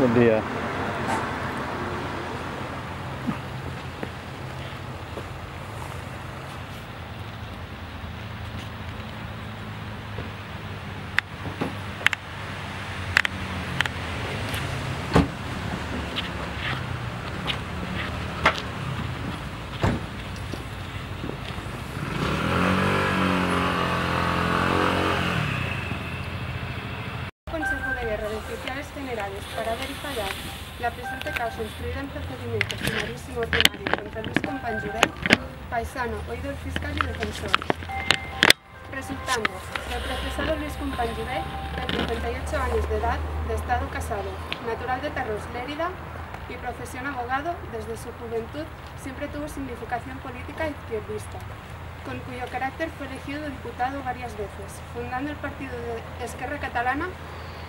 with the uh, paisano, oído el fiscal y defensor. Resultando el procesado Luis Companjurel, de 58 años de edad, de estado casado, natural de Tarros, Lérida, y profesión abogado, desde su juventud siempre tuvo significación política izquierdista, con cuyo carácter fue elegido diputado varias veces, fundando el partido de Esquerra Catalana,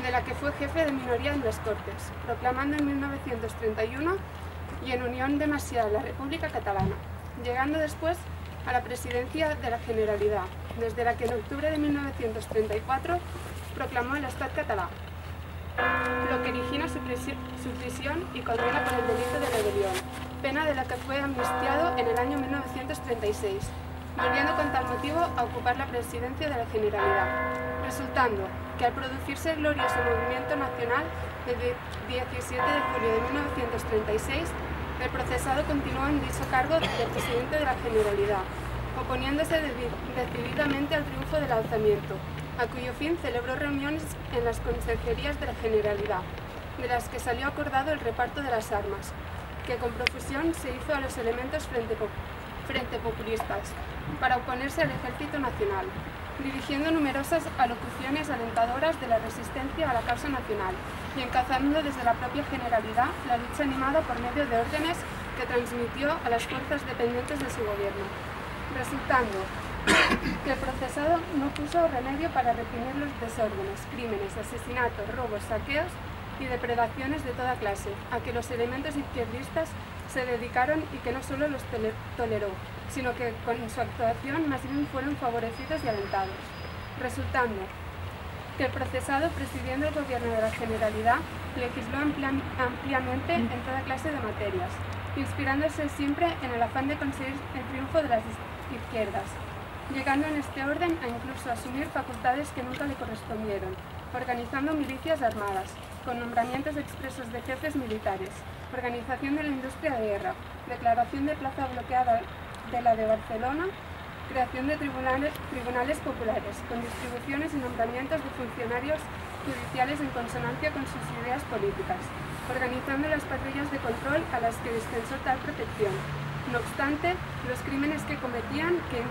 de la que fue jefe de minoría en las Cortes, proclamando en 1931 y en unión de Macià la República Catalana, llegando después a la presidencia de la Generalidad, desde la que en octubre de 1934 proclamó el Estat català, lo que origina su, prisi- su prisión y condena por el delito de rebelión, pena de la que fue amnistiado en el año 1936, volviendo con tal motivo a ocupar la presidencia de la Generalidad, resultando que al producirse el glorioso movimiento nacional del die- 17 de julio de 1936, el procesado continuó en dicho cargo de presidente de la Generalidad, oponiéndose decididamente al triunfo del alzamiento, a cuyo fin celebró reuniones en las consejerías de la Generalidad, de las que salió acordado el reparto de las armas, que con profusión se hizo a los elementos frente populistas, para oponerse al Ejército Nacional, dirigiendo numerosas alocuciones alentadoras de la resistencia a la causa nacional y encazando desde la propia Generalidad la lucha animada por medio de órdenes que transmitió a las fuerzas dependientes de su gobierno, resultando que el procesado no puso remedio para reprimir los desórdenes, crímenes, asesinatos, robos, saqueos y depredaciones de toda clase, a que los elementos izquierdistas se dedicaron y que no solo los tole- toleró, sino que con su actuación más bien fueron favorecidos y alentados, resultando que el procesado, presidiendo el gobierno de la Generalidad, legisló ampliam- ampliamente en toda clase de materias, inspirándose siempre en el afán de conseguir el triunfo de las iz- izquierdas, llegando en este orden a incluso asumir facultades que nunca le correspondieron, organizando milicias armadas, con nombramientos expresos de jefes militares, organización de la industria de guerra, declaración de plaza bloqueada de la de Barcelona, creación de tribunales, populares, con distribuciones y nombramientos de funcionarios judiciales en consonancia con sus ideas políticas, organizando las patrullas de control a las que dispensó tal protección. No obstante, los crímenes que cometían, que,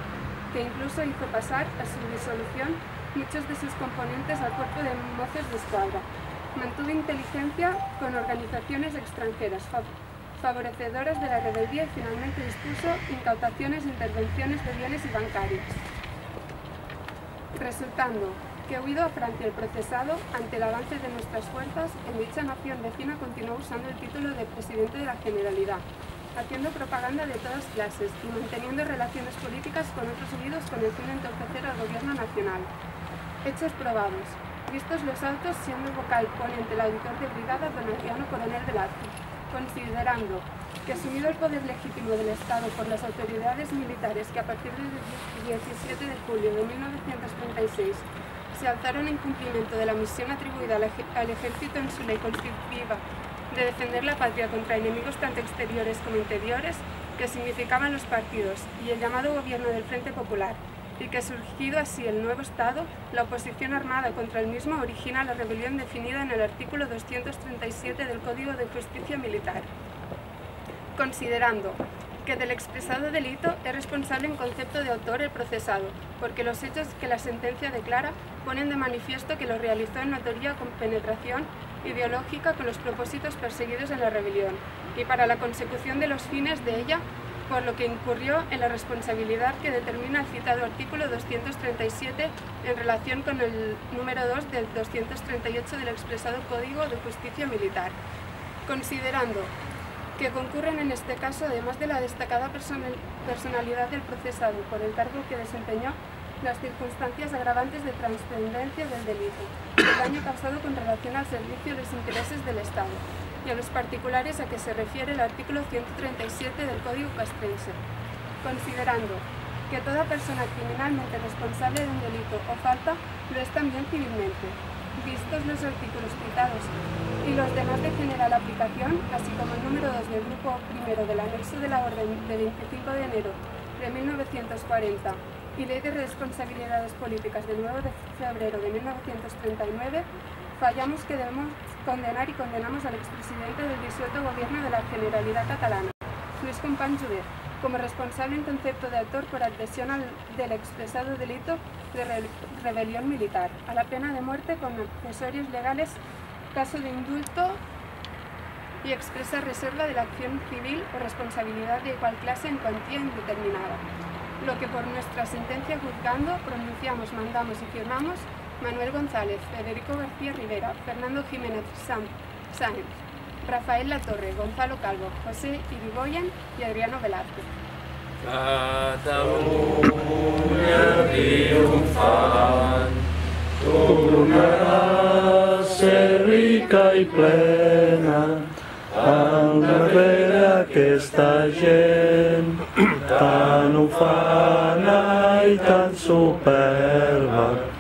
que incluso hizo pasar a su disolución muchos de sus componentes al cuerpo de mozos de escuadra. Mantuvo inteligencia con organizaciones extranjeras favorecedoras de la rebeldía y finalmente dispuso incautaciones e intervenciones de bienes y bancarios resultando que huido a Francia el procesado, ante el avance de nuestras fuerzas, en dicha nación vecina continuó usando el título de presidente de la Generalidad, haciendo propaganda de todas clases y manteniendo relaciones políticas con otros unidos con el fin de entorpecer al gobierno nacional. Hechos probados. Vistos los autos, siendo vocal ponente el auditor de brigada don Adriano Coronel Velázquez, considerando que asumido el poder legítimo del Estado por las autoridades militares que a partir del 17 de julio de 1936 se alzaron en cumplimiento de la misión atribuida al, ej- al ejército en su ley constitutiva de defender la patria contra enemigos tanto exteriores como interiores, que significaban los partidos y el llamado gobierno del Frente Popular, y que surgido así el nuevo Estado, la oposición armada contra el mismo origina la rebelión definida en el artículo 237 del Código de Justicia Militar considerando que del expresado delito es responsable en concepto de autor el procesado, porque los hechos que la sentencia declara ponen de manifiesto que lo realizó en notoria con penetración ideológica con los propósitos perseguidos en la rebelión y para la consecución de los fines de ella, por lo que incurrió en la responsabilidad que determina el citado artículo 237 en relación con el número 2 del 238 del expresado Código de Justicia Militar, considerando que concurren en este caso, además de la destacada personal- personalidad del procesado por el cargo que desempeñó, las circunstancias agravantes de trascendencia del delito, el daño causado con relación al servicio de los intereses del Estado y a los particulares a que se refiere el artículo 137 del Código Castrense, considerando que toda persona criminalmente responsable de un delito o falta lo es también civilmente, vistos los artículos citados y los demás de general aplicación, así como el número 2 del grupo primero del anexo de la orden de 25 de enero de 1940 y Ley de Responsabilidades Políticas del 9 de febrero de 1939, fallamos que debemos condenar y condenamos al expresidente del disuelto gobierno de la Generalidad Catalana, Luis Companys Judet, como responsable en concepto de autor por adhesión al, del expresado delito de re, rebelión militar, a la pena de muerte con accesorios legales, caso de indulto y expresa reserva de la acción civil o responsabilidad de igual clase en cuantía indeterminada. Lo que por nuestra sentencia juzgando pronunciamos, mandamos y firmamos Manuel González, Federico García Rivera, Fernando Jiménez Sáenz, Rafael Latorre, Gonzalo Calvo, José Irigoyen y Adriano Velázquez. Catalunya triomfant, tornarà a ser rica i plena, endarrere aquesta gent tan ufana i tan superba.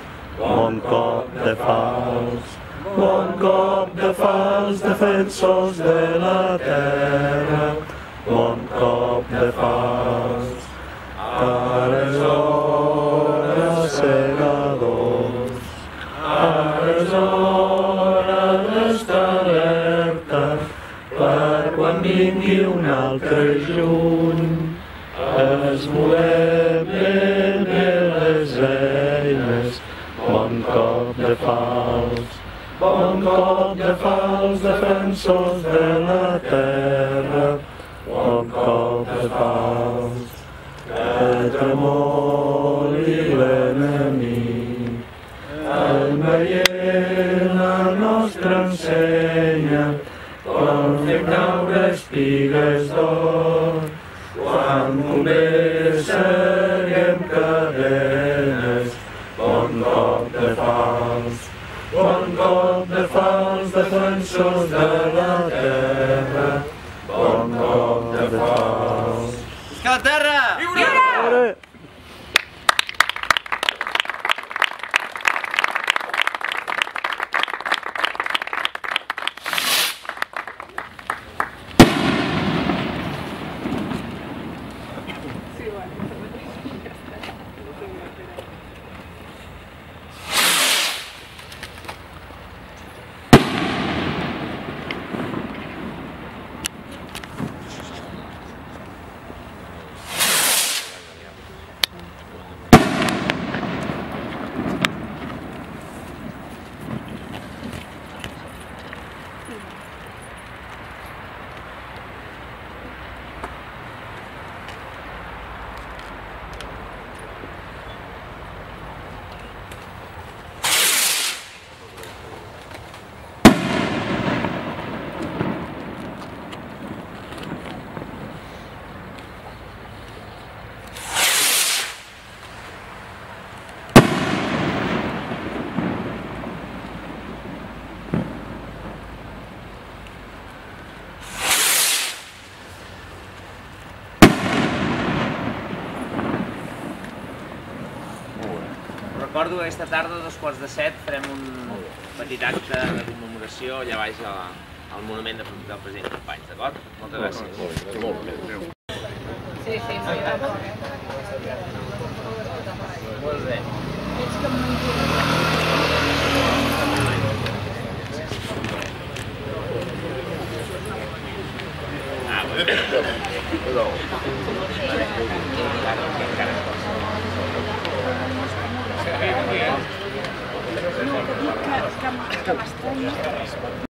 Cop de fals, bon cop de fals defensors de la terra, bon cop de fals. Ara és hora d'estar alerta per quan vingui un altre juny. Esmolem ben bé les eines, bon cop de fals, bon cop de fals defensors de la terra, bon cop de fals, que on board the farms, the fun the la terra, on board the farms. Recordo que aquesta tarda, a dos quarts de set, farem un petit acte de commemoració allà baix a, al monument de del president Companys, d'acord? Moltes gràcies. Sí, sí, sí. Molt bé. Ah,